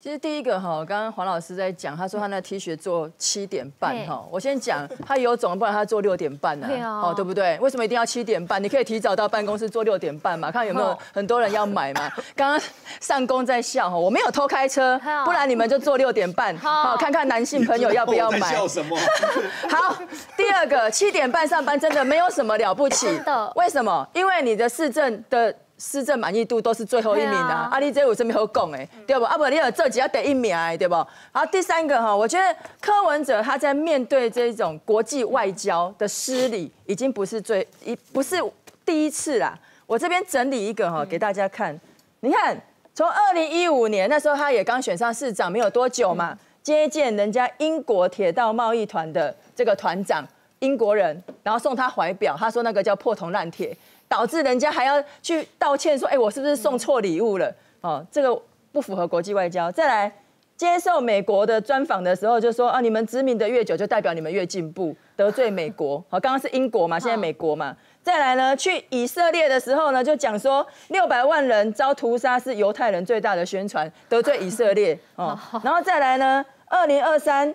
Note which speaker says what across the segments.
Speaker 1: 其实第一个哈，刚刚黄老师在讲，他说他那 T 恤做七点半哈，我先讲，他有种，不然他做六点半呢，哦，对不对？为什么一定要七点半？你可以提早到办公室做六点半嘛，看有没有很多人要买嘛。刚刚上工在笑哈，我没有偷开车，不然你们就做六点半，好，看看男性朋友要不要买。
Speaker 2: 笑什么？
Speaker 1: 好，第二个七点半上班真的没有什么了不起的，为什么？因为你的市政的。施政满意度都是最后一名的，阿里这有什么好讲的，对不？啊不，你有这几要得一名哎，对不？好，第三个哈，我觉得柯文哲他在面对这种国际外交的失礼，已经不是最一不是第一次啦。我这边整理一个哈给大家看，你看，从二零一五年那时候他也刚选上市长没有多久嘛，接见人家英国铁道贸易团的这个团长，英国人，然后送他怀表，他说那个叫破铜烂铁。导致人家还要去道歉，说：“哎，我是不是送错礼物了？”哦，这个不符合国际外交。再来接受美国的专访的时候，就说：“啊，你们殖民的越久，就代表你们越进步，得罪美国。”好，刚刚是英国嘛，现在美国嘛。再来呢，去以色列的时候呢，就讲说六百万人遭屠杀是犹太人最大的宣传，得罪以色列。哦，然后再来呢，二零二三。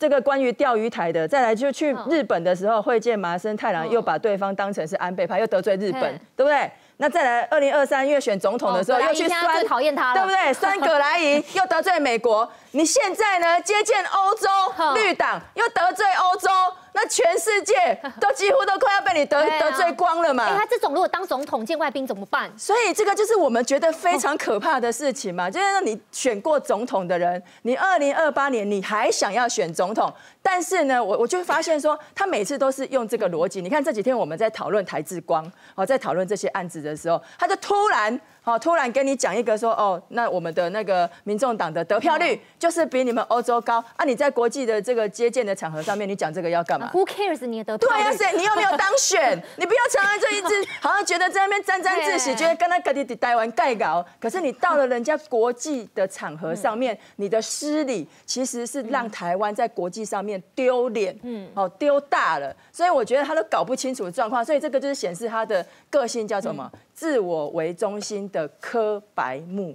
Speaker 1: 这个关于钓鱼台的，再来就去日本的时候会见麻生太郎，又把对方当成是安倍派，又得罪日本，对不对？那再来二零二三月选总统的时候，又去酸，
Speaker 3: 讨厌他，
Speaker 1: 对不对？酸葛莱仪又得罪美国，你现在呢接见欧洲绿党，又得罪欧洲。那全世界都几乎都快要被你得得罪光了嘛？
Speaker 3: 哎，他这种如果当总统见外宾怎么办？
Speaker 1: 所以这个就是我们觉得非常可怕的事情嘛，就是你选过总统的人，你二零二八年你还想要选总统，但是呢，我我就发现说，他每次都是用这个逻辑。你看这几天我们在讨论台智光，哦，在讨论这些案子的时候，他就突然。好，突然跟你讲一个说，哦，那我们的那个民众党的得票率就是比你们欧洲高啊！你在国际的这个接见的场合上面，你讲这个要干嘛
Speaker 3: ？Who cares？你的得票
Speaker 1: 对呀，谁？你有没有当选？你不要常常这一直好像觉得在那边沾沾自喜，觉得跟他哥弟弟待完盖稿，可是你到了人家国际的场合上面，你的失礼其实是让台湾在国际上面丢脸，嗯，哦，丢大了。所以我觉得他都搞不清楚状况，所以这个就是显示他的个性叫什么？自我为中心的柯白木。